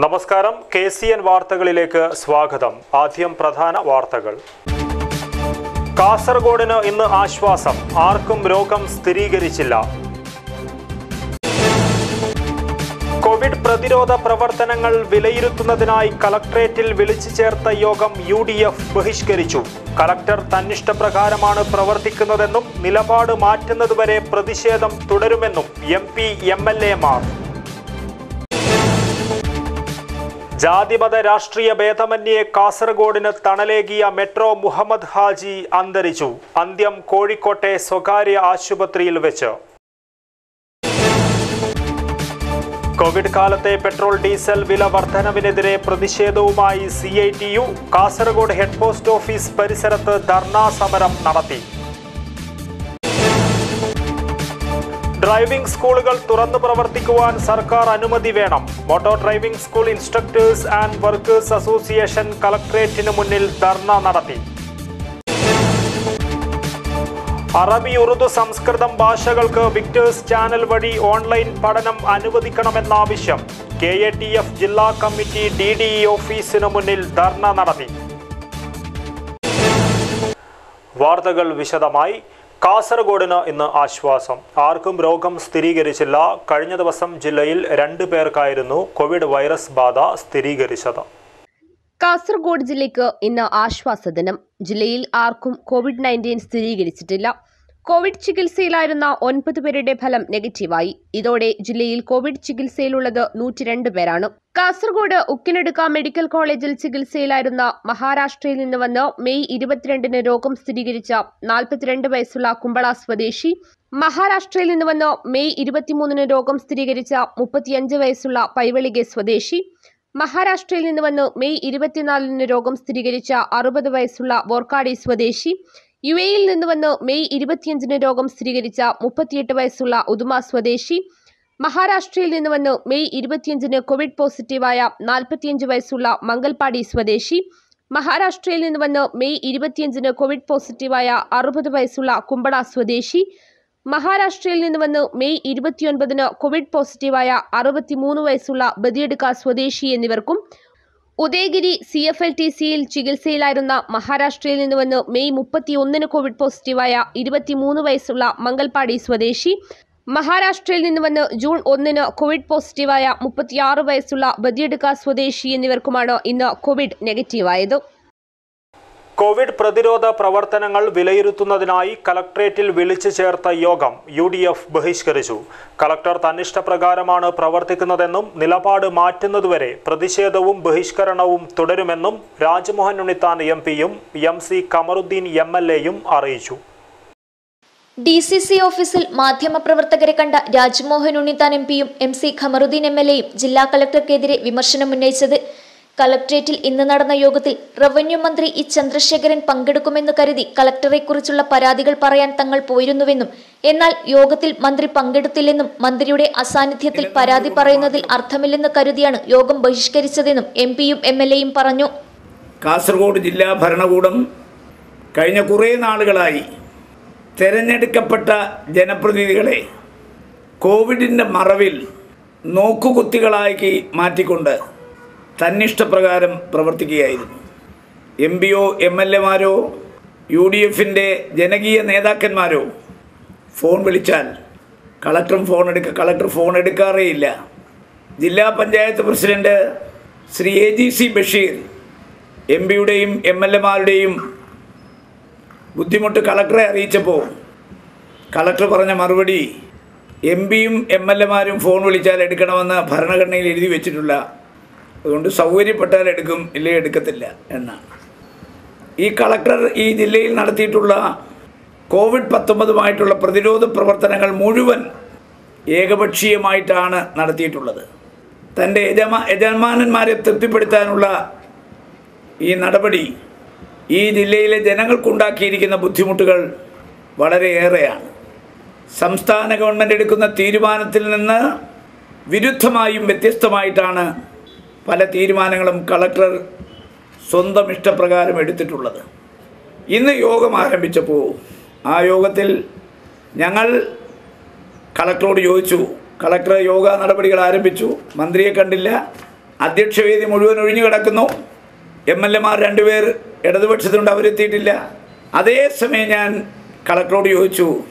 നമസ്കാരം. K C N വാർത്തകളിലേക്ക് സ്വാഗതം. ആദ്യം പ്രധാന വാർത്തകൾ. കാസർഗോഡിന് ഇന്ന് ആശ്വാസം. ആർക്കും രോഗം സ്ഥിരീകരിച്ചില്ല. കോവിഡ് പ്രതിരോധ പ്രവർത്തനങ്ങൾ വിലയിരുത്തുന്നതിനായി കളക്ട്രേറ്റിൽ വിളിച്ചു ചേർത്ത യോഗം യു ഡി എഫ് ബഹിഷ്കരിച്ചു. കളക്ടർ തന്നിഷ്ടപ്രകാരമാണ് പ്രവർത്തിക്കുന്നതെന്നും നിലപാട് മാറ്റുന്നതുവരെ പ്രതിഷേധം തുടരുമെന്നും എം പി എം എൽ എമാർ ജാതിമത രാഷ്ട്രീയ ഭേദമന്യേ കാസർഗോഡിന് തണലേകിയ മെട്രോ മുഹമ്മദ് ഹാജി അന്തരിച്ചു. അന്ത്യം കോഴിക്കോട്ടെ സ്വകാര്യ ആശുപത്രിയിൽ വെച്ച്. കോവിഡ് കാലത്തെ പെട്രോൾ ഡീസൽ വില വർധനവിനെതിരെ പ്രതിഷേധവുമായി C I T U. Kasaragod head post office പരിസരത്ത് ധർണാ സമരം നടത്തി. ഡ്രൈവിംഗ് സ്കൂളുകൾ തുറന്നു പ്രവർത്തിക്കുവാൻ സർക്കാർ അനുമതി വേണം. Motor driving school instructors and workers association കളക്ട്രേറ്റിന് മുന്നിൽ ധർണ നടത്തി. അറബി ഉറുദു സംസ്കൃതം ഭാഷകൾക്ക് വിക്ടേഴ്സ് ചാനൽ വഴി ഓൺലൈൻ പഠനം അനുവദിക്കണമെന്ന ആവശ്യം കെ എ ടി എഫ് ജില്ലാ കമ്മിറ്റി ഡി ഡി ഇ ഓഫീസിനു മുന്നിൽ ധർണ നടത്തി. വാർത്തകൾ വിശദമായി. കാസർഗോഡിന് ഇന്ന് ആശ്വാസം. ആർക്കും രോഗം സ്ഥിരീകരിച്ചില്ല. കഴിഞ്ഞ ദിവസം ജില്ലയിൽ രണ്ടു പേർക്കായിരുന്നു കോവിഡ് വൈറസ് ബാധ സ്ഥിരീകരിച്ചത്. കാസർഗോഡ് ജില്ലയ്ക്ക് ഇന്ന് ആശ്വാസ ദിനം ജില്ലയിൽ ആർക്കും കോവിഡ് നയന്റീൻ സ്ഥിരീകരിച്ചിട്ടില്ല. കോവിഡ് ചികിത്സയിലായിരുന്ന ഒൻപത് പേരുടെ ഫലം നെഗറ്റീവായി. ഇതോടെ ജില്ലയിൽ കോവിഡ് ചികിത്സയിലുള്ളത് നൂറ്റിരണ്ട് പേരാണ്. കാസർഗോഡ് ഉക്കിനെടുക്ക മെഡിക്കൽ കോളേജിൽ ചികിത്സയിലായിരുന്ന മഹാരാഷ്ട്രയിൽ നിന്ന് വന്ന് മെയ് ഇരുപത്തിരണ്ടിന് രോഗം സ്ഥിരീകരിച്ച നാൽപ്പത്തിരണ്ട് വയസ്സുള്ള കുമ്പള സ്വദേശി മഹാരാഷ്ട്രയിൽ നിന്ന് വന്ന് മെയ് ഇരുപത്തിമൂന്നിന് രോഗം സ്ഥിരീകരിച്ച മുപ്പത്തിയഞ്ച് വയസ്സുള്ള പൈവളികെ സ്വദേശി മഹാരാഷ്ട്രയിൽ നിന്ന് വന്ന് മെയ് ഇരുപത്തിനാലിന് രോഗം സ്ഥിരീകരിച്ച അറുപത് വയസ്സുള്ള വോർക്കാടി സ്വദേശി യു എയിൽ നിന്ന് വന്ന് മെയ് ഇരുപത്തിയഞ്ചിന് രോഗം സ്ഥിരീകരിച്ച മുപ്പത്തിയെട്ട് വയസ്സുള്ള ഉദുമ സ്വദേശി മഹാരാഷ്ട്രയിൽ നിന്ന് വന്ന് മെയ് ഇരുപത്തിയഞ്ചിന് കോവിഡ് പോസിറ്റീവായ നാൽപ്പത്തിയഞ്ച് വയസ്സുള്ള മംഗൽപാടി സ്വദേശി മഹാരാഷ്ട്രയിൽ നിന്ന് വന്ന് മെയ് ഇരുപത്തിയഞ്ചിന് കോവിഡ് പോസിറ്റീവായ അറുപത് വയസ്സുള്ള കുമ്പള സ്വദേശി മഹാരാഷ്ട്രയിൽ നിന്ന് വന്ന് മെയ് ഇരുപത്തിയൊൻപതിന് കോവിഡ് പോസിറ്റീവായ അറുപത്തിമൂന്ന് വയസ്സുള്ള ബദിയടുക്ക സ്വദേശി എന്നിവർക്കും Udayagiri C F L T സിയിൽ ചികിത്സയിലായിരുന്ന മഹാരാഷ്ട്രയിൽ നിന്ന് വന്ന് മെയ് മുപ്പത്തിയൊന്നിന് കോവിഡ് പോസിറ്റീവായ ഇരുപത്തിമൂന്ന് വയസ്സുള്ള മംഗൽപാടി സ്വദേശി. മഹാരാഷ്ട്രയിൽ നിന്ന് വന്ന് ജൂൺ ഒന്നിന് കോവിഡ് പോസിറ്റീവായ മുപ്പത്തിയാറ് വയസ്സുള്ള ബദിയടുക്ക സ്വദേശി എന്നിവർക്കുമാണ് ഇന്ന് കോവിഡ് നെഗറ്റീവായത്. കോവിഡ് പ്രതിരോധ പ്രവർത്തനങ്ങൾ വിലയിരുത്തുന്നതിനായി കലക്ട്രേറ്റിൽ വിളിച്ചു ചേർത്ത യോഗം യു ഡി എഫ് ബഹിഷ്കരിച്ചു. കലക്ടർ തന്നിഷ്ടപ്രകാരമാണ് പ്രവർത്തിക്കുന്നതെന്നും നിലപാട് മാറ്റുന്നതുവരെ പ്രതിഷേധവും ബഹിഷ്കരണവും തുടരുമെന്നും രാജ്മോഹൻ ഉണ്ണിത്താൻ എം പിയും M C Kamaruddin M L എയും അറിയിച്ചു. ഡി സി സി ഓഫീസിൽ മാധ്യമപ്രവർത്തകരെ കണ്ട രാജ്മോഹൻ ഉണ്ണിത്താൻ എം പിയും M C Khamaruddin M L എയും ജില്ലാ കളക്ടർക്കെതിരെ വിമർശനമുന്നയിച്ചത് കളക്ട്രേറ്റിൽ ഇന്ന് നടന്ന യോഗത്തിൽ റവന്യൂ മന്ത്രി ഇ ചന്ദ്രശേഖരൻ പങ്കെടുക്കുമെന്ന് കരുതി കളക്ടറെക്കുറിച്ചുള്ള പരാതികൾ പറയാൻ തങ്ങൾ പോയിരുന്നുവെന്നും എന്നാൽ യോഗത്തിൽ മന്ത്രി പങ്കെടുത്തില്ലെന്നും മന്ത്രിയുടെ അസാന്നിധ്യത്തിൽ പരാതി പറയുന്നതിൽ അർത്ഥമില്ലെന്ന് കരുതിയാണ് യോഗം ബഹിഷ്കരിച്ചതെന്നും എം പിയും എം എൽ എയും പറഞ്ഞു. കാസർഗോഡ് ജില്ലാ ഭരണകൂടം കഴിഞ്ഞ കുറേ നാളുകളായി തെരഞ്ഞെടുക്കപ്പെട്ട ജനപ്രതിനിധികളെ കോവിഡിന്റെ മറവിൽ നോക്കുകുത്തികളാക്കി മാറ്റിക്കൊണ്ട് തന്നിഷ്ടപ്രകാരം പ്രവർത്തിക്കുകയായിരുന്നു. എം പിയോ എം എൽ എമാരോ യു ഡി എഫിന്റെ ജനകീയ നേതാക്കന്മാരോ? ഫോൺ വിളിച്ചാൽ കളക്ടറും ഫോൺ എടുക്കുക കളക്ടർ ഫോൺ എടുക്കാറേ ഇല്ല ജില്ലാ panchayat president Shri A G C Basheer M പിയുടെയും എം എൽ എമാരുടെയും ബുദ്ധിമുട്ട് കളക്ടറെ അറിയിച്ചപ്പോൾ കളക്ടർ പറഞ്ഞ മറുപടി എം പിയും എം എൽ എമാരും ഫോൺ വിളിച്ചാൽ എടുക്കണമെന്ന് ഭരണഘടനയിൽ എഴുതി വെച്ചിട്ടില്ല അതുകൊണ്ട് സൗകര്യപ്പെട്ടാൽ എടുക്കും ഇല്ലേ എടുക്കത്തില്ല എന്നാണ്. ഈ കളക്ടർ ഈ ജില്ലയിൽ നടത്തിയിട്ടുള്ള കോവിഡ് പത്തൊമ്പതുമായിട്ടുള്ള പ്രതിരോധ പ്രവർത്തനങ്ങൾ മുഴുവൻ ഏകപക്ഷീയമായിട്ടാണ് നടത്തിയിട്ടുള്ളത്. തന്റെ യജമാ യജമാനന്മാരെ തൃപ്തിപ്പെടുത്താനുള്ള ഈ നടപടി ഈ ജില്ലയിലെ ജനങ്ങൾക്കുണ്ടാക്കിയിരിക്കുന്ന ബുദ്ധിമുട്ടുകൾ വളരെയേറെയാണ്. സംസ്ഥാന ഗവൺമെന്റ് എടുക്കുന്ന തീരുമാനത്തിൽ നിന്ന് വിരുദ്ധമായും വ്യത്യസ്തമായിട്ടാണ് പല തീരുമാനങ്ങളും കളക്ടർ സ്വന്തം ഇഷ്ടപ്രകാരം എടുത്തിട്ടുള്ളത്. ഇന്ന് യോഗം ആരംഭിച്ചപ്പോൾ ആ യോഗത്തിൽ ഞങ്ങൾ കളക്ടറോട് ചോദിച്ചു. കളക്ടർ യോഗ നടപടികൾ ആരംഭിച്ചു. മന്ത്രിയെ കണ്ടില്ല. അധ്യക്ഷവേദി മുഴുവൻ ഒഴിഞ്ഞു കിടക്കുന്നു. എം എൽ എമാർ രണ്ടുപേർ ഇടതുപക്ഷത്തിനുണ്ട് അവരെത്തിയിട്ടില്ല. അതേസമയം ഞാൻ കളക്ടറോട് ചോദിച്ചു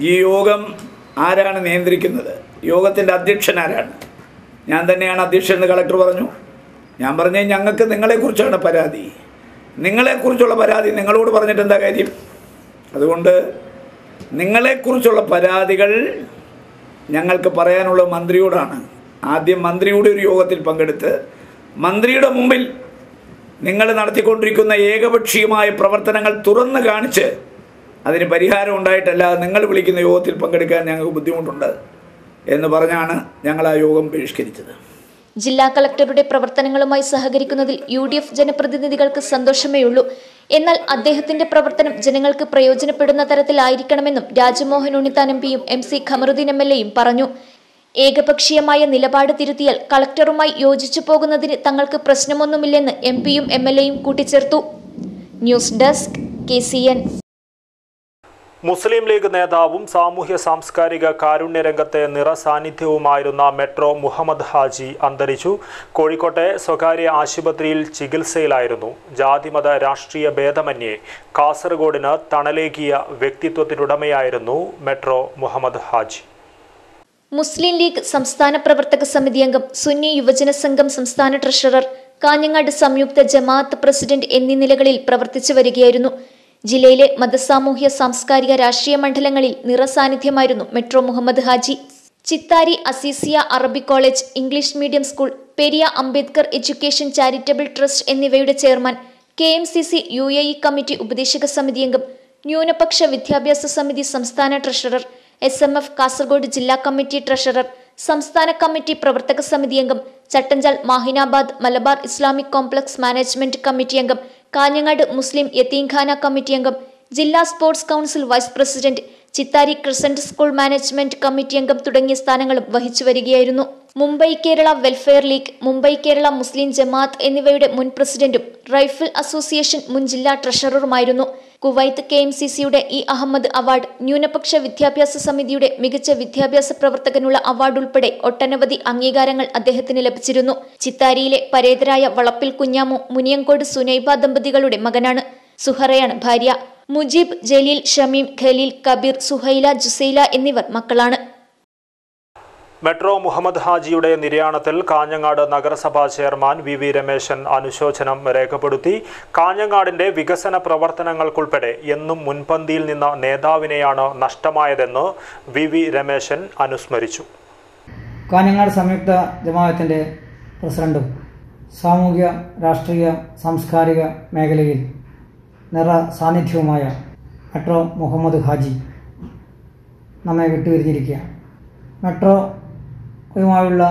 ഈ യോഗം ആരാണ് നിയന്ത്രിക്കുന്നത്? യോഗത്തിന്റെ അധ്യക്ഷൻ ആരാണ്? ഞാൻ തന്നെയാണ് അധ്യക്ഷൻ എന്ന് കളക്ടർ പറഞ്ഞു. ഞാൻ പറഞ്ഞു ഞങ്ങൾക്ക് നിങ്ങളെക്കുറിച്ചാണ് പരാതി. നിങ്ങളെക്കുറിച്ചുള്ള പരാതി നിങ്ങളോട് പറഞ്ഞിട്ട് എന്താ കാര്യം? അതുകൊണ്ട് നിങ്ങളെക്കുറിച്ചുള്ള പരാതികൾ ഞങ്ങൾക്ക് പറയാനുള്ള മന്ത്രിയോടാണ്. ആദ്യം മന്ത്രിയുടെ ഒരു യോഗത്തിൽ പങ്കെടുത്ത് മന്ത്രിയുടെ മുമ്പിൽ നിങ്ങൾ നടത്തിക്കൊണ്ടിരിക്കുന്ന ഏകപക്ഷീയമായ പ്രവർത്തനങ്ങൾ തുറന്നു കാണിച്ച് അതിന് പരിഹാരം ഉണ്ടായിട്ടല്ല നിങ്ങൾ വിളിക്കുന്ന യോഗത്തിൽ പങ്കെടുക്കാൻ ഞങ്ങൾക്ക് ബുദ്ധിമുട്ടുണ്ട്. എന്ന് പറഞ്ഞാണ് ഞങ്ങൾ ആ യോഗം ബഹിഷ്കരിച്ചത്. ജില്ലാ കളക്ടറുടെ പ്രവർത്തനങ്ങളുമായി സഹകരിക്കുന്നതിൽ യു ഡി എഫ് ജനപ്രതിനിധികൾക്ക് സന്തോഷമേയുള്ളൂ. എന്നാൽ അദ്ദേഹത്തിന്റെ പ്രവർത്തനം ജനങ്ങൾക്ക് പ്രയോജനപ്പെടുന്ന തരത്തിലായിരിക്കണമെന്നും രാജമോഹൻ ഉണ്ണിത്താൻ എം പിയും M C Khamaruddin M L എയും പറഞ്ഞു. ഏകപക്ഷീയമായ നിലപാട് തിരുത്തിയാൽ കളക്ടറുമായി യോജിച്ചു പോകുന്നതിന് തങ്ങൾക്ക് പ്രശ്നമൊന്നുമില്ലെന്ന് എം പിയും എം എൽ എയും കൂട്ടിച്ചേർത്തു. News desk K C N. Muslim League നേതാവും സാമൂഹ്യ സാംസ്കാരിക കാരുണ്യ രംഗത്തെ നിറസാന്നിധ്യവുമായിരുന്ന മെട്രോ മുഹമ്മദ് ഹാജി അന്തരിച്ചു. കോഴിക്കോട്ടെ സ്വകാര്യ ആശുപത്രിയിൽ ചികിത്സയിലായിരുന്നു. ജാതിമത രാഷ്ട്രീയ ഭേദമന്യേ കാസർഗോഡിന് തണലേകിയ വ്യക്തിത്വത്തിനുടമയായിരുന്നു Metro Muhammad Haji. Muslim League സംസ്ഥാന പ്രവർത്തക സമിതി അംഗം സുന്നി യുവജന സംഘം സംസ്ഥാന ട്രഷറർ കാഞ്ഞങ്ങാട് സംയുക്ത ജമാഅത്ത് പ്രസിഡന്റ് എന്നീ നിലകളിൽ പ്രവർത്തിച്ചു വരികയായിരുന്നു. ജില്ലയിലെ മതസാമൂഹ്യ സാംസ്കാരിക രാഷ്ട്രീയ മണ്ഡലങ്ങളിൽ നിറസാന്നിധ്യമായിരുന്നു Metro Muhammad Haji. Chittari Aziziya Arabic college English medium school Periya Ambedkar education charitable trust എന്നിവയുടെ chairman K M C C U A E committee ഉപദേശക സമിതി അംഗം ന്യൂനപക്ഷ വിദ്യാഭ്യാസ സമിതി സംസ്ഥാന treasurer S M F Kasaragod ജില്ലാ കമ്മിറ്റി ട്രഷറർ സംസ്ഥാന കമ്മിറ്റി പ്രവർത്തക സമിതി അംഗം Chattanchal Mahinabad Malabar Islamic complex management committee അംഗം കാഞ്ഞങ്ങാട് മുസ്ലിം യത്തീംഖാന കമ്മിറ്റി അംഗം ജില്ലാ sports council vice president Chittari crescent school management committee അംഗം തുടങ്ങിയ സ്ഥാനങ്ങളും വഹിച്ചു വരികയായിരുന്നു. Mumbai Kerala welfare league Mumbai Kerala Muslim Jamaat എന്നിവയുടെ മുൻ പ്രസിഡന്റും റൈഫിൾ അസോസിയേഷൻ മുൻ ജില്ലാ ട്രഷററുമായിരുന്നു. കുവൈത്ത് കെ എം സി സിയുടെ ഇ അഹമ്മദ് അവാർഡ് ന്യൂനപക്ഷ വിദ്യാഭ്യാസ സമിതിയുടെ മികച്ച വിദ്യാഭ്യാസ പ്രവർത്തകനുള്ള അവാർഡ് ഉൾപ്പെടെ ഒട്ടനവധി അംഗീകാരങ്ങൾ അദ്ദേഹത്തിന് ലഭിച്ചിരുന്നു. ചിത്താരിയിലെ പരേതരായ വളപ്പിൽ കുഞ്ഞാമു മുനിയങ്കോട് സുനൈബ ദമ്പതികളുടെ മകനാണ്. സുഹറയാണ് ഭാര്യ. മുജീബ് ജലീൽ ഷമീം ഖലീൽ കബീർ സുഹൈല ജുസൈല എന്നിവർ മക്കളാണ്. മെട്രോ മുഹമ്മദ് ഹാജിയുടെ നിര്യാണത്തിൽ കാഞ്ഞങ്ങാട് നഗരസഭാ ചെയർമാൻ വി വി രമേശൻ അനുശോചനം രേഖപ്പെടുത്തി. കാഞ്ഞങ്ങാടിന്റെ വികസന പ്രവർത്തനങ്ങൾക്കുൾപ്പെടെ എന്നും മുൻപന്തിയിൽ നിന്ന നേതാവിനെയാണ് നഷ്ടമായതെന്ന് വി വി രമേശൻ അനുസ്മരിച്ചു. കാഞ്ഞങ്ങാട് സംയുക്ത ജമാഅത്തിന്റെ പ്രസിഡന്റും സാമൂഹ്യ രാഷ്ട്രീയ സാംസ്കാരിക മേഖലയിൽ നിറ സാന്നിധ്യവുമായ മെട്രോ മുഹമ്മദ് ഹാജി നമ്മെ വിട്ടുപിരിഞ്ഞിരിക്കുകയാണ്. മെട്രോയുമായുള്ള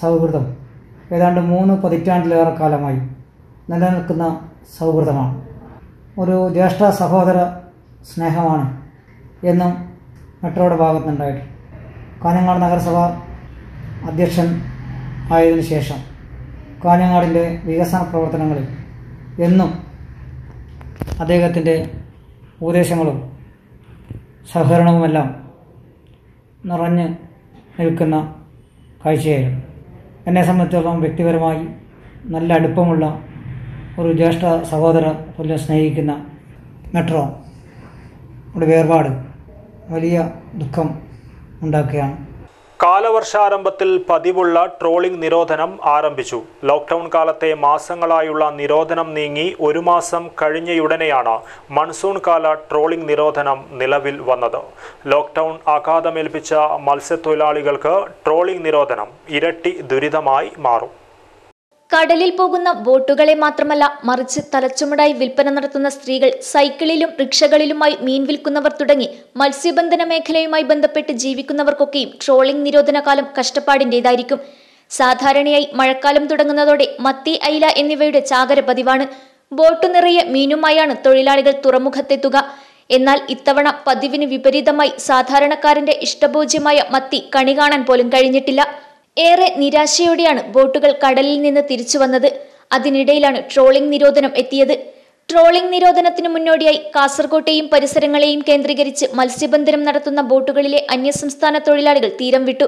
സൗഹൃദം ഏതാണ്ട് മൂന്ന് പതിറ്റാണ്ടിലേറെ കാലമായി നിലനിൽക്കുന്ന സൗഹൃദമാണ്. ഒരു ജ്യേഷ്ഠ സഹോദര സ്നേഹമാണ് എന്നും മെട്രോയുടെ ഭാഗത്തുനിന്നുണ്ടായിട്ട് കാഞ്ഞങ്ങാട് നഗരസഭ അധ്യക്ഷൻ ആയതിനു ശേഷം കാഞ്ഞങ്ങാടിന്റെ വികസന പ്രവർത്തനങ്ങളിൽ എന്നും അദ്ദേഹത്തിന്റെ ഉപദേശങ്ങളും സഹകരണവുമെല്ലാം നിറഞ്ഞ് നിൽക്കുന്ന കാഴ്ചയായിരുന്നു. എന്നെ സംബന്ധിച്ചിടത്തോളം വ്യക്തിപരമായി നല്ല അടുപ്പമുള്ള ഒരു ജ്യേഷ്ഠ സഹോദര തുല്യം സ്നേഹിക്കുന്ന മെട്രോ. ഒരു വേർപാട് വലിയ ദുഃഖം ഉണ്ടാക്കുകയാണ്. കാലവർഷാരംഭത്തിൽ പതിവുള്ള ട്രോളിംഗ് നിരോധനം ആരംഭിച്ചു. ലോക്ക്ഡൌൺ കാലത്തെ മാസങ്ങളായുള്ള നിരോധനം നീങ്ങി ഒരു മാസം കഴിഞ്ഞയുടനെയാണ് മൺസൂൺ കാല ട്രോളിംഗ് നിരോധനം നിലവിൽ വന്നത്. ലോക്ക്ഡൌൺ ആഘാതമേൽപ്പിച്ച മത്സ്യത്തൊഴിലാളികൾക്ക് ട്രോളിംഗ് നിരോധനം ഇരട്ടി ദുരിതമായി മാറും. കടലിൽ പോകുന്ന ബോട്ടുകളെ മാത്രമല്ല മറിച്ച് തലച്ചുമടായി വിൽപ്പന നടത്തുന്ന സ്ത്രീകൾ സൈക്കിളിലും റിക്ഷകളിലുമായി മീൻ വിൽക്കുന്നവർ തുടങ്ങി മത്സ്യബന്ധന മേഖലയുമായി ബന്ധപ്പെട്ട് ജീവിക്കുന്നവർക്കൊക്കെയും ട്രോളിംഗ് നിരോധനകാലം കഷ്ടപ്പാടിന്റെതായിരിക്കും സാധാരണയായി മഴക്കാലം തുടങ്ങുന്നതോടെ മത്തി അയില എന്നിവയുടെ ചാകര പതിവാണ്. ബോട്ട് നിറയെ മീനുമായാണ് തൊഴിലാളികൾ തുറമുഖത്തെത്തുക. എന്നാൽ ഇത്തവണ പതിവിന് വിപരീതമായി സാധാരണക്കാരന്റെ ഇഷ്ടഭോജ്യമായ മത്തി കണി കാണാൻ പോലും കഴിഞ്ഞിട്ടില്ല. ഏറെ നിരാശയോടെയാണ് ബോട്ടുകൾ കടലിൽ നിന്ന് തിരിച്ചു വന്നത്. അതിനിടയിലാണ് ട്രോളിംഗ് നിരോധനം എത്തിയത്. ട്രോളിംഗ് നിരോധനത്തിന് മുന്നോടിയായി കാസർകോട്ടെയും പരിസരങ്ങളെയും കേന്ദ്രീകരിച്ച് മത്സ്യബന്ധനം നടത്തുന്ന ബോട്ടുകളിലെ അന്യസംസ്ഥാന തൊഴിലാളികൾ തീരം വിട്ടു.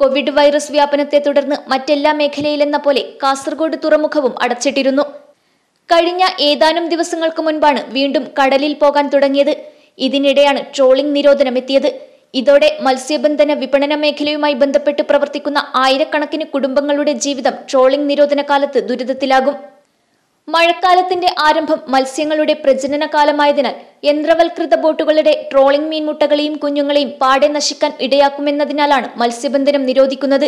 കോവിഡ് വൈറസ് വ്യാപനത്തെ തുടർന്ന് മറ്റെല്ലാ മേഖലയിലെന്ന പോലെ കാസർഗോഡ് തുറമുഖവും അടച്ചിട്ടിരുന്നു. കഴിഞ്ഞ ഏതാനും ദിവസങ്ങൾക്ക് മുൻപാണ് വീണ്ടും കടലിൽ പോകാൻ തുടങ്ങിയത്. ഇതിനിടെയാണ് ട്രോളിംഗ് നിരോധനം എത്തിയത്. ഇതോടെ മത്സ്യബന്ധന വിപണന മേഖലയുമായി ബന്ധപ്പെട്ട് പ്രവർത്തിക്കുന്ന ആയിരക്കണക്കിന് കുടുംബങ്ങളുടെ ജീവിതം ട്രോളിംഗ് നിരോധന കാലത്ത് ദുരിതത്തിലാകും. മഴക്കാലത്തിന്റെ ആരംഭം മത്സ്യങ്ങളുടെ പ്രജനന കാലമായതിനാൽ യന്ത്രവൽകൃത ബോട്ടുകളുടെ ട്രോളിംഗ് മീൻമുട്ടകളെയും കുഞ്ഞുങ്ങളെയും പാടെ നശിക്കാൻ ഇടയാക്കുമെന്നതിനാലാണ് മത്സ്യബന്ധനം നിരോധിക്കുന്നത്.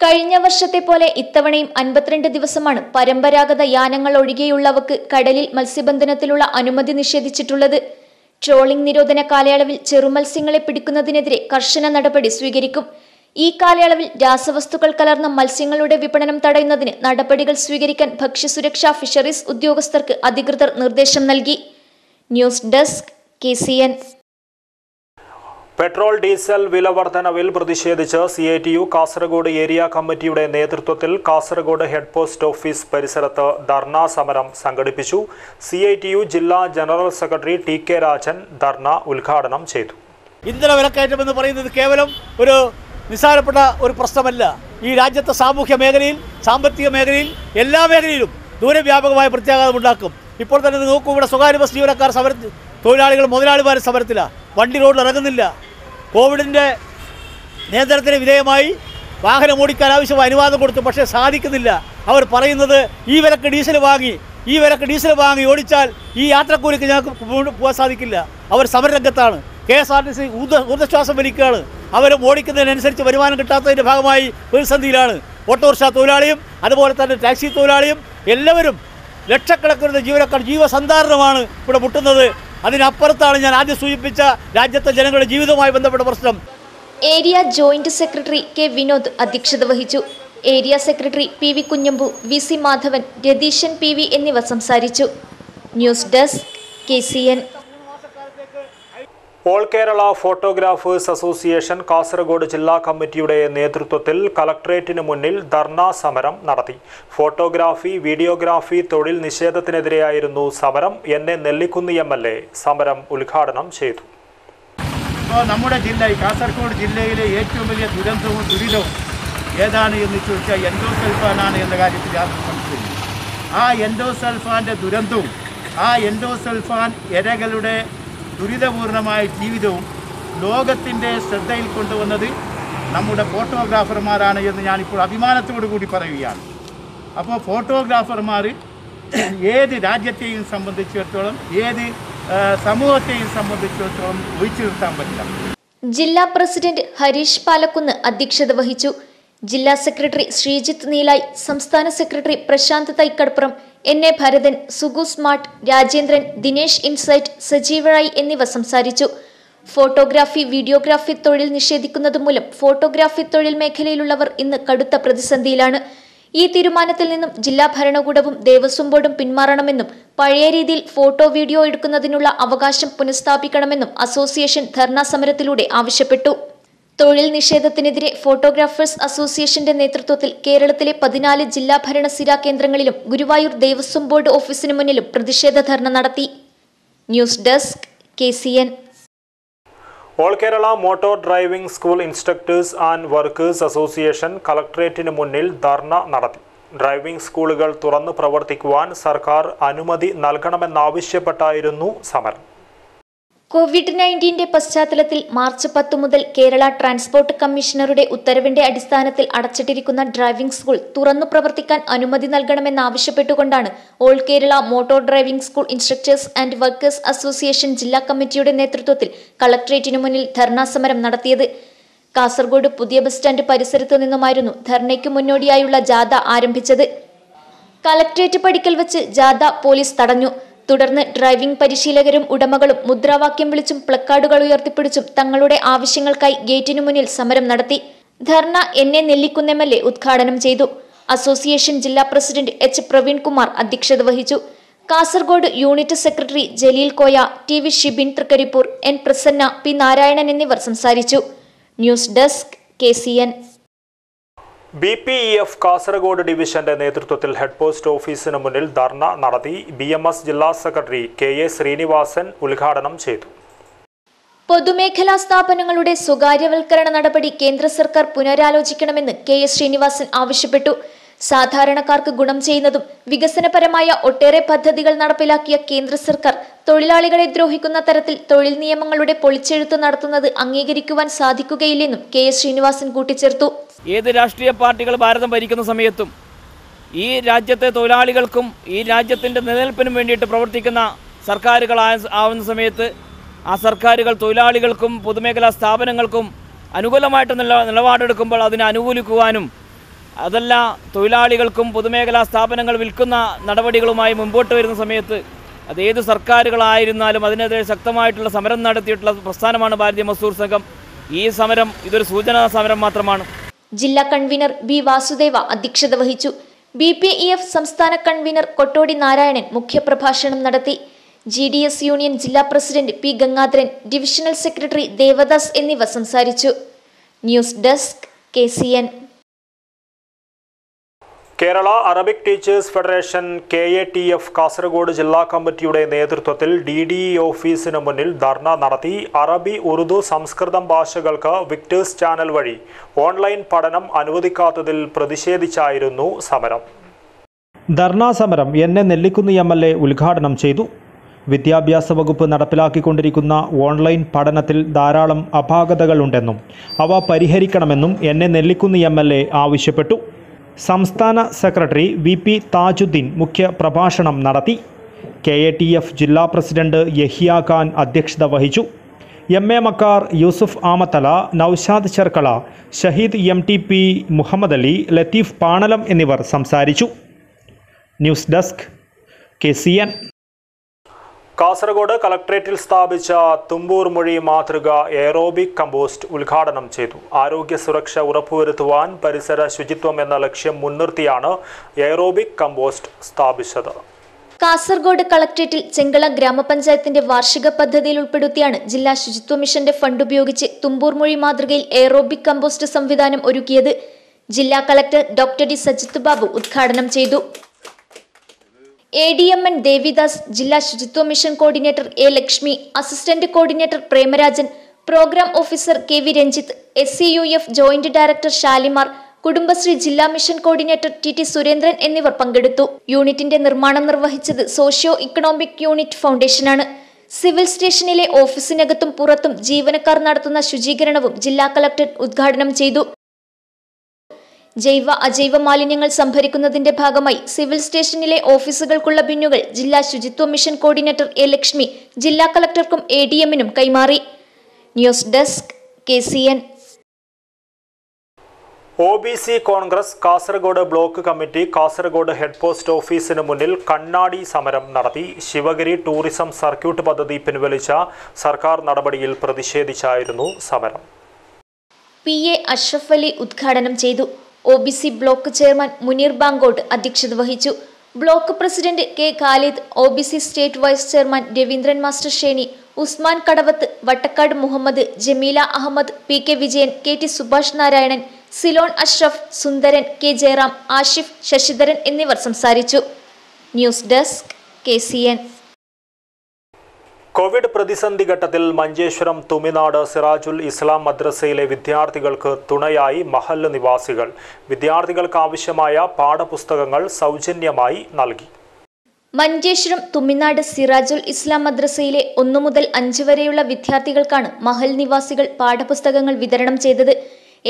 കഴിഞ്ഞ വർഷത്തെ പോലെ ഇത്തവണയും അൻപത്തിരണ്ട് ദിവസമാണ് പരമ്പരാഗത യാനങ്ങൾ ഒഴികെയുള്ളവക്ക് കടലിൽ മത്സ്യബന്ധനത്തിലുള്ള അനുമതി നിഷേധിച്ചിട്ടുള്ളത്. ട്രോളിംഗ് നിരോധന കാലയളവിൽ ചെറുമത്സ്യങ്ങളെ പിടിക്കുന്നതിനെതിരെ കർശന നടപടി സ്വീകരിക്കും. ഈ കാലയളവിൽ രാസവസ്തുക്കൾ കലർന്ന മത്സ്യങ്ങളുടെ വിപണനം തടയുന്നതിന് നടപടികൾ സ്വീകരിക്കാൻ ഭക്ഷ്യസുരക്ഷാ ഫിഷറീസ് ഉദ്യോഗസ്ഥർക്ക് അധികൃതർ നിർദ്ദേശം നൽകി. News desk K petrol diesel വില വർധനവിൽ പ്രതിഷേധിച്ച് C I T U Kasaragod area കമ്മിറ്റിയുടെ നേതൃത്വത്തിൽ കാസർഗോഡ് ഹെഡ് പോസ്റ്റ് ഓഫീസ് പരിസരത്ത് ധർണാ സമരം സംഘടിപ്പിച്ചു. സി ഐ ടി യു ജില്ലാ general secretary T K Rajan ധർണ ഉദ്ഘാടനം ചെയ്തു. ഇന്ധന വിലക്കയറ്റം എന്ന് പറയുന്നത് കേവലം ഒരു നിസ്സാരപ്പെട്ട ഒരു പ്രശ്നമല്ല. ഈ രാജ്യത്തെ സാമൂഹ്യ മേഖലയിൽ സാമ്പത്തിക മേഖലയിൽ എല്ലാ മേഖലയിലും ദൂരവ്യാപകമായ പ്രത്യാഘാതം ഉണ്ടാക്കും. ഇപ്പോൾ തന്നെ നോക്കൂ ഇവിടെ സ്വകാര്യ ബസ് ജീവനക്കാർ സമര തൊഴിലാളികൾ മുതലാളിമാർ സമരത്തിലാണ് വണ്ടി റോഡിൽ ഇറങ്ങുന്നില്ല. കോവിഡിന്റെ നിയന്ത്രണത്തിന് വിധേയമായി വാഹനം ഓടിക്കാൻ ആവശ്യമായ അനുവാദം കൊടുത്തു പക്ഷേ സാധിക്കുന്നില്ല. അവർ പറയുന്നത് ഈ വിലക്ക് ഡീസൽ വാങ്ങി ഈ വിലക്ക് ഡീസൽ വാങ്ങി ഓടിച്ചാൽ ഈ യാത്രക്കൂലിക്ക് ഞങ്ങൾക്ക് പോകാൻ സാധിക്കില്ല. അവർ സമരരംഗത്താണ്. K S R T C ഊർദ്ധ ഊർജശ്വാസം വലിക്കുകയാണ്. അവരും ഓടിക്കുന്നതിനനുസരിച്ച് വരുമാനം കിട്ടാത്തതിന്റെ ഭാഗമായി പ്രതിസന്ധിയിലാണ്. ഓട്ടോറിക്ഷ തൊഴിലാളിയും അതുപോലെ തന്നെ ടാക്സി തൊഴിലാളിയും എല്ലാവരും ലക്ഷക്കണക്കിന് ജീവനക്കാർ ജീവസന്ധാരണമാണ് ഇവിടെ മുട്ടുന്നത്. അതിനപ്പുറത്താണ് ഞാൻ ആദ്യം സൂചിപ്പിച്ച രാജ്യത്തെ ജനങ്ങളുടെ ജീവിതവുമായി ബന്ധപ്പെട്ട പ്രശ്നം. Area joint secretary K Vinod അധ്യക്ഷത വഹിച്ചു. Area secretary P V Kunhambu V C Madhavan Ratheesan P V എന്നിവ സംസാരിച്ചു. News desk K C N. All Kerala photographers association Kasaragod ജില്ലാ കമ്മിറ്റിയുടെ നേതൃത്വത്തിൽ കളക്ട്രേറ്റിന് മുന്നിൽ ധർണാ സമരം നടത്തി. ഫോട്ടോഗ്രാഫി വീഡിയോഗ്രാഫി തൊഴിൽ നിഷേധത്തിനെതിരെയായിരുന്നു സമരം. എൻ. എ. നെല്ലിക്കുന്ന് എ. സമരം ഉദ്ഘാടനം ചെയ്തു. ഇപ്പോൾ നമ്മുടെ ജില്ല കാസർഗോഡ് ജില്ലയിലെ ഏറ്റവും വലിയ ദുരന്തവും ദുരിതവും ഏതാണ് എന്ന് ചോദിച്ചാൽ എൻഡോസൾഫാനാണ് എന്ന കാര്യത്തിൽ യാതൊരു സംശയമില്ല ആ എൻഡോസൾഫാന്റെ ദുരന്തവും ആ എൻഡോസൾഫാൻ ഇരകളുടെ ദുരിതപൂർണമായ ജീവിതവും ലോകത്തിന്റെ ശ്രദ്ധയിൽ കൊണ്ടുവന്നത് നമ്മുടെ ഫോട്ടോഗ്രാഫർമാരാണ് എന്ന് ഞാനിപ്പോൾ അഭിമാനത്തോടു കൂടി പറയുകയാണ്. അപ്പോൾ ഫോട്ടോഗ്രാഫർമാർ ഏത് രാജ്യത്തെയും സംബന്ധിച്ചിടത്തോളം ഏത് സമൂഹത്തെയും സംബന്ധിച്ചിടത്തോളം ഒഴിച്ചു നിർത്താൻ പറ്റില്ല. ജില്ലാ പ്രസിഡന്റ് ഹരീഷ് പാലക്കുന്ന് അധ്യക്ഷത വഹിച്ചു. ജില്ലാ സെക്രട്ടറി ശ്രീജിത്ത് നീലായ് സംസ്ഥാന secretary Prasanth Thaikadappuram N A Bharathan Sugu smart Rajendran Dinesh insight Sajeevrai എന്നിവ സംസാരിച്ചു. ഫോട്ടോഗ്രാഫി വീഡിയോഗ്രാഫി തൊഴിൽ നിഷേധിക്കുന്നത് മൂലം ഫോട്ടോഗ്രാഫി തൊഴിൽ മേഖലയിലുള്ളവർ ഇന്ന് കടുത്ത പ്രതിസന്ധിയിലാണ്. ഈ തീരുമാനത്തിൽ നിന്നും ജില്ലാ ഭരണകൂടവും ദേവസ്വം ബോർഡും പിന്മാറണമെന്നും പഴയ രീതിയിൽ ഫോട്ടോ വീഡിയോ എടുക്കുന്നതിനുള്ള അവകാശം പുനഃസ്ഥാപിക്കണമെന്നും അസോസിയേഷൻ ധർണാ സമരത്തിലൂടെ ആവശ്യപ്പെട്ടു. തൊഴിൽ നിഷേധത്തിനെതിരെ ഫോട്ടോഗ്രാഫേഴ്സ് അസോസിയേഷന്റെ നേതൃത്വത്തിൽ കേരളത്തിലെ പതിനാല് ജില്ലാ ഭരണസിര കേന്ദ്രങ്ങളിലും ഗുരുവായൂർ ദേവസ്വം ബോർഡ് ഓഫീസിന് മുന്നിലും പ്രതിഷേധ ധർണ നടത്തി. News desk K C N. All Kerala motor driving school instructors and workers association കളക്ടറേറ്റിന് മുന്നിൽ ധർണ നടത്തി. ഡ്രൈവിംഗ് സ്കൂളുകൾ തുറന്നു പ്രവർത്തിക്കുവാൻ സർക്കാർ അനുമതി നൽകണമെന്നാവശ്യപ്പെട്ടായിരുന്നു സമരം. കോവിഡ് നയന്റീന്റെ പശ്ചാത്തലത്തിൽ മാർച്ച് പത്ത് മുതൽ കേരള ട്രാൻസ്പോർട്ട് കമ്മീഷണറുടെ ഉത്തരവിന്റെ അടിസ്ഥാനത്തിൽ അടച്ചിട്ടിരിക്കുന്ന ഡ്രൈവിംഗ് സ്കൂൾ തുറന്നു പ്രവർത്തിക്കാൻ അനുമതി നൽകണമെന്നാവശ്യപ്പെട്ടുകൊണ്ടാണ് all Kerala motor driving school instructors and workers association ജില്ലാ കമ്മിറ്റിയുടെ നേതൃത്വത്തിൽ കളക്ട്രേറ്റിനു മുന്നിൽ ധർണാ സമരം നടത്തിയത്. കാസർഗോഡ് പുതിയ ബസ് സ്റ്റാൻഡ് പരിസരത്തു നിന്നുമായിരുന്നു ധർണയ്ക്ക് മുന്നോടിയായുള്ള ജാഥ ആരംഭിച്ചത്. കളക്ട്രേറ്റ് പടിക്കൽ വെച്ച് ജാഥ പോലീസ് തടഞ്ഞു. തുടർന്ന് ഡ്രൈവിംഗ് പരിശീലകരും ഉടമകളും മുദ്രാവാക്യം വിളിച്ചും പ്ലക്കാർഡുകൾ ഉയർത്തിപ്പിടിച്ചും തങ്ങളുടെ ആവശ്യങ്ങൾക്കായി ഗേറ്റിനു മുന്നിൽ സമരം നടത്തി. ധർണ N A Nellikunnu M L ഉദ്ഘാടനം ചെയ്തു. അസോസിയേഷൻ ജില്ലാ പ്രസിഡന്റ് എച്ച്. പ്രവീൺകുമാർ അധ്യക്ഷത വഹിച്ചു. Kasaragod unit secretary Jaleel Koya T V Shibin Trikaripur N Prasanna P Narayanan എന്നിവർ സംസാരിച്ചു. News desk K C N. B P E F Kasaragod ഡിവിഷന്റെ നേതൃത്വത്തിൽ head post ഓഫീസിന് മുന്നിൽ ധർണ നടത്തി ബി എം എസ് ജില്ലാ സെക്രട്ടറി കെ എ ശ്രീനിവാസൻ ഉദ്ഘാടനം ചെയ്തു. പൊതുമേഖലാ സ്ഥാപനങ്ങളുടെ സ്വകാര്യവൽക്കരണ നടപടി കേന്ദ്ര സർക്കാർ പുനരാലോചിക്കണമെന്ന് കെ എസ് ശ്രീനിവാസൻ ആവശ്യപ്പെട്ടു. സാധാരണക്കാർക്ക് ഗുണം ചെയ്യുന്നതും വികസനപരമായ ഒട്ടേറെ പദ്ധതികൾ നടപ്പിലാക്കിയ കേന്ദ്ര സർക്കാർ തൊഴിലാളികളെ ദ്രോഹിക്കുന്ന തരത്തിൽ തൊഴിൽ നിയമങ്ങളുടെ പൊളിച്ചെഴുത്ത് നടത്തുന്നത് അംഗീകരിക്കുവാൻ സാധിക്കുകയില്ലെന്നും കെ എസ് ശ്രീനിവാസൻ കൂട്ടിച്ചേർത്തു. ഏത് രാഷ്ട്രീയ പാർട്ടികൾ ഭാരതം ഭരിക്കുന്ന സമയത്തും ഈ രാജ്യത്തെ തൊഴിലാളികൾക്കും ഈ രാജ്യത്തിന്റെ നിലനിൽപ്പിനും വേണ്ടിയിട്ട് പ്രവർത്തിക്കുന്ന സർക്കാരുകൾ ആവുന്ന സമയത്ത് ആ സർക്കാരുകൾ തൊഴിലാളികൾക്കും പൊതുമേഖലാ സ്ഥാപനങ്ങൾക്കും അനുകൂലമായിട്ട് നില നിലപാടെടുക്കുമ്പോൾ അതിനെ അനുകൂലിക്കുവാനും അതല്ല തൊഴിലാളികൾക്കും പൊതുമേഖലാ സ്ഥാപനങ്ങൾ വിൽക്കുന്ന നടപടികളുമായി മുമ്പോട്ട് വരുന്ന സമയത്ത് അത് ഏത് സർക്കാരുകളായിരുന്നാലും അതിനെതിരെ ശക്തമായിട്ടുള്ള സമരം നടത്തിയിട്ടുള്ള പ്രസ്ഥാനമാണ് ഭാരതീയ മസൂർ സംഘം. ഈ സമരം ഇതൊരു സൂചനാ സമരം മാത്രമാണ്. ജില്ലാ കൺവീനർ ബി വാസുദേവ അധ്യക്ഷത വഹിച്ചു. ബി പി ഇ എഫ് സംസ്ഥാന കൺവീനർ കൊട്ടോടി നാരായണൻ മുഖ്യപ്രഭാഷണം നടത്തി. ജി ഡി എസ് യൂണിയൻ ജില്ലാ president P Gangadharan divisional secretary Devadas എന്നിവ സംസാരിച്ചു. News desk K C N. Kerala Arabic teachers federation K A T F Kasaragod ജില്ലാ കമ്മിറ്റിയുടെ നേതൃത്വത്തിൽ ഡി ഡി ഇ ഓഫീസിന് മുന്നിൽ ധർണ നടത്തി അറബി ഉറുദു സംസ്കൃതം ഭാഷകൾക്ക് വിക്ടേഴ്സ് ചാനൽ വഴി ഓൺലൈൻ പഠനം അനുവദിക്കാത്തതിൽ പ്രതിഷേധിച്ചായിരുന്നു സമരം. ധർണാ സമരം N A Nellikunnu M L A ഉദ്ഘാടനം ചെയ്തു. വിദ്യാഭ്യാസ വകുപ്പ് നടപ്പിലാക്കിക്കൊണ്ടിരിക്കുന്ന ഓൺലൈൻ പഠനത്തിൽ ധാരാളം അപാകതകളുണ്ടെന്നും അവ പരിഹരിക്കണമെന്നും എൻ എ നെല്ലിക്കുന്ന് എ ആവശ്യപ്പെട്ടു. സംസ്ഥാന സെക്രട്ടറി വി പി താജുദ്ദീൻ മുഖ്യ പ്രഭാഷണം നടത്തി. കെ എ ടി എഫ് ജില്ലാ പ്രസിഡന്റ് യഹിയ ഖാൻ അധ്യക്ഷത വഹിച്ചു. M A Makkar Yusuf Amathala Noushad Cherkala Shaheed M T P Muhammad Ali Latheef Panalam എന്നിവർ സംസാരിച്ചു. News desk K C N. Kasaragod കളക്ട്രേറ്റിൽ സ്ഥാപിച്ച തുമ്പൂർ മൊഴി മാതൃക എയറോബിക് കമ്പോസ്റ്റ് ഉദ്ഘാടനം ചെയ്തു. ആരോഗ്യ സുരക്ഷ ഉറപ്പുവരുത്തുവാൻ പരിസര ശുചിത്വം എന്ന ലക്ഷ്യം മുൻനിർത്തിയാണ് എയറോബിക് കമ്പോസ്റ്റ് സ്ഥാപിച്ചത്. കാസർഗോഡ് കളക്ട്രേറ്റിൽ ചെങ്കള ഗ്രാമപഞ്ചായത്തിന്റെ വാർഷിക പദ്ധതിയിൽ ഉൾപ്പെടുത്തിയാണ് ജില്ലാ ശുചിത്വ മിഷന്റെ ഫണ്ട് ഉപയോഗിച്ച് തുമ്പൂർ മൊഴി മാതൃകയിൽ എയറോബിക് കമ്പോസ്റ്റ് സംവിധാനം ഒരുക്കിയത്. ജില്ലാ collector doctor D Sajith Babu ഉദ്ഘാടനം ചെയ്തു. A D M N Devidas ജില്ലാ ശുചിത്വ mission coordinator A Lakshmi assistant coordinator Premarajan program officer K V Ranjith S C U F joint director Shalimar Kudumbashree ജില്ലാ mission coordinator T T Surendran എന്നിവർ പങ്കെടുത്തു. യൂണിറ്റിന്റെ നിർമ്മാണം നിർവഹിച്ചത് സോഷ്യോ ഇക്കണോമിക് യൂണിറ്റ് ഫൗണ്ടേഷനാണ്. Civil സ്റ്റേഷനിലെ ഓഫീസിനകത്തും പുറത്തും ജീവനക്കാർ നടത്തുന്ന ശുചീകരണവും ജില്ലാ കളക്ടർ ഉദ്ഘാടനം ചെയ്തു. ജൈവ അജൈവ മാലിന്യങ്ങൾ സംഭരിക്കുന്നതിന്റെ ഭാഗമായി സിവിൽ സ്റ്റേഷനിലെ ഓഫീസുകൾക്കുള്ള ബിന്നുകൾ ജില്ലാ ശുചിത്വ മിഷൻ കോർഡിനേറ്റർ എ ലക്ഷ്മി ജില്ലാ കളക്ടർക്കും എ ഡി എമ്മിനും കൈമാറി. News desk K C N. O B C Congress Kasaragod block committee Kasaragod head post ഓഫീസിന് മുന്നിൽ കണ്ണാടി സമരം നടത്തി. ശിവഗിരി ടൂറിസം സർക്യൂട്ട് പദ്ധതി പിൻവലിച്ച സർക്കാർ നടപടിയിൽ പ്രതിഷേധിച്ചായിരുന്നു സമരം. പി എ അഷ്റഫ് അലി ഉദ്ഘാടനം ചെയ്തു. O B C block chairman Muneer Bankot അധ്യക്ഷത വഹിച്ചു. Block president K Khalid O B C state vice chairman Raveendran master Sheni Usman Kadavath Vattakkad Muhammad Jameela Ahammed P K Vijayan K T Subhash Narayanan Ceylon Ashraf Sundaran K Jayaram Ashif Sasidharan എന്നിവർ സംസാരിച്ചു. News desk K C N. Covid പ്രതിസന്ധി ഘട്ടത്തിൽ മഞ്ചേശ്വരം തുമിനാട് സിറാജുൽ ഇസ്ലാം മദ്രസയിലെ വിദ്യാർത്ഥികൾക്ക് തുണയായി മഹല്ല് നിവാസികൾ. വിദ്യാർത്ഥികൾക്ക് ആവശ്യമായ പാഠപുസ്തകങ്ങൾ സൗജന്യമായി നൽകി. മഞ്ചേശ്വരം തുമിനാട് സിറാജുൽ ഇസ്ലാം മദ്രസയിലെ ഒന്നു മുതൽ അഞ്ച് വരെയുള്ള വിദ്യാർത്ഥികൾക്കാണ് മഹൽ നിവാസികൾ പാഠപുസ്തകങ്ങൾ വിതരണം ചെയ്തത്.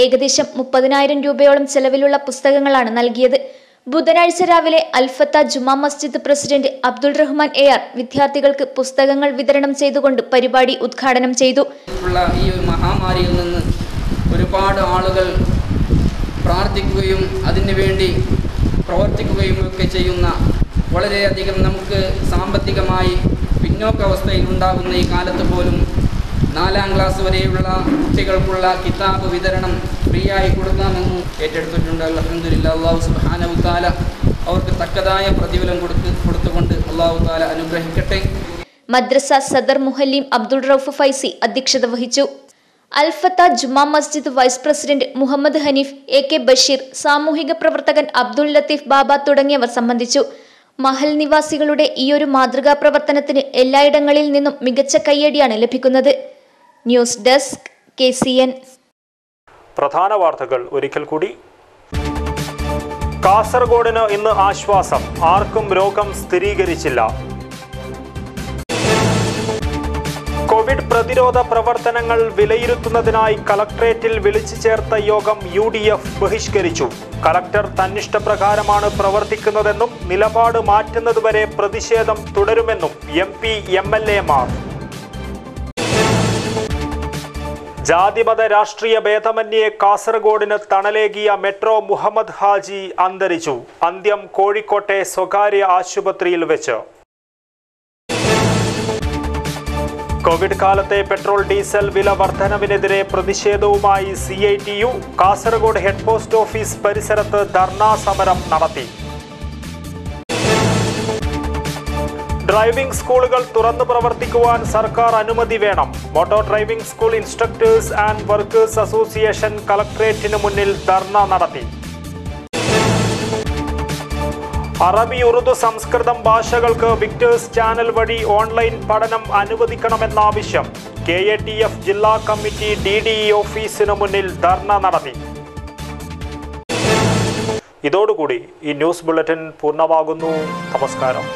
ഏകദേശം മുപ്പതിനായിരം രൂപയോളം ചെലവിലുള്ള പുസ്തകങ്ങളാണ് നൽകിയത്. ബുധനാഴ്ച രാവിലെ Alfatha Juma Masjid president Abdul Rahman A R വിദ്യാർത്ഥികൾക്ക് പുസ്തകങ്ങൾ വിതരണം ചെയ്തുകൊണ്ട് പരിപാടി ഉദ്ഘാടനം ചെയ്തു. ഈ ഒരു മഹാമാരിയിൽ നിന്ന് ഒരുപാട് ആളുകൾ പ്രാർത്ഥിക്കുകയും അതിനു വേണ്ടി പ്രവർത്തിക്കുകയും ഒക്കെ ചെയ്യുന്ന വളരെയധികം നമുക്ക് സാമ്പത്തികമായി പിന്നോക്കാവസ്ഥയിൽ ഉണ്ടാകുന്ന ഈ കാലത്ത് പോലും നാലാം ക്ലാസ് വരെയുള്ള കുട്ടികൾക്കുള്ള കിതാബ് വിതരണം ഫ്രീ ആയി കൊടുക്കാമെന്ന് ഏറ്റെടുത്തിട്ടുണ്ട്. അലഹദില്ല അള്ളാഹു സുബാനു താല അവർക്ക് തക്കതായ പ്രതിഫലം കൊടുത്ത് കൊടുത്തുകൊണ്ട് അള്ളാഹു താല അനുഗ്രഹിക്കട്ടെ. മദ്രസ സദർ മുഹല്ലിം അബ്ദുൾ റൌഫ് ഫൈസി അധ്യക്ഷത വഹിച്ചു. Alfatha Juma Masjid vice president Muhammad Hanif A K Basheer സാമൂഹിക പ്രവർത്തകൻ അബ്ദുൽ ലത്തീഫ് ബാബ തുടങ്ങിയവർ സംബന്ധിച്ചു. മഹൽ നിവാസികളുടെ ഈയൊരു മാതൃകാ പ്രവർത്തനത്തിന് എല്ലായിടങ്ങളിൽ നിന്നും മികച്ച കയ്യടിയാണ് ലഭിക്കുന്നത്. News desk K C N. പ്രധാന വാർത്തകൾ ഒരിക്കൽ കൂടി. കാസർഗോഡിന് ഇന്ന് ആശ്വാസം. ആർക്കും രോഗം സ്ഥിരീകരിച്ചില്ല. കോവിഡ് പ്രതിരോധ പ്രവർത്തനങ്ങൾ വിലയിരുത്തുന്നതിനായി കളക്ട്രേറ്റിൽ വിളിച്ചു ചേർത്ത യോഗം യു ഡി എഫ് ബഹിഷ്കരിച്ചു. കളക്ടർ തന്നിഷ്ടപ്രകാരമാണ് പ്രവർത്തിക്കുന്നതെന്നും നിലപാട് മാറ്റുന്നതുവരെ പ്രതിഷേധം തുടരുമെന്നും എം പി എം എൽ എമാർ ജാതിമത രാഷ്ട്രീയ ഭേദമന്യേ കാസർഗോഡിന് തണലേകിയ മെട്രോ മുഹമ്മദ് ഹാജി അന്തരിച്ചു. അന്ത്യം കോഴിക്കോട്ടെ സ്വകാര്യ ആശുപത്രിയിൽ വെച്ച്. കോവിഡ് കാലത്തെ പെട്രോൾ ഡീസൽ വില വർധനവിനെതിരെ പ്രതിഷേധവുമായി C I T U. Kasaragod head post office പരിസരത്ത് ധർണാ സമരം നടത്തി. ഡ്രൈവിംഗ് സ്കൂളുകൾ തുറന്നു പ്രവർത്തിക്കുവാൻ സർക്കാർ അനുമതി വേണം. Motor driving school instructors and workers association കളക്ട്രേറ്റിന് മുന്നിൽ ധർണ നടത്തി. അറബി ഉറുദു സംസ്കൃതം ഭാഷകൾക്ക് വിക്ടേഴ്സ് ചാനൽ വഴി ഓൺലൈൻ പഠനം അനുവദിക്കണമെന്ന ആവശ്യം. കെ എ ടി എഫ് ജില്ലാ കമ്മിറ്റി ഡി ഡി ഇ ഓഫീസിന് മുന്നിൽ ധർണ നടത്തി. ഇതോടുകൂടി ഈ ന്യൂസ് ബുള്ളറ്റിൻ പൂർണമാകുന്നു. നമസ്കാരം.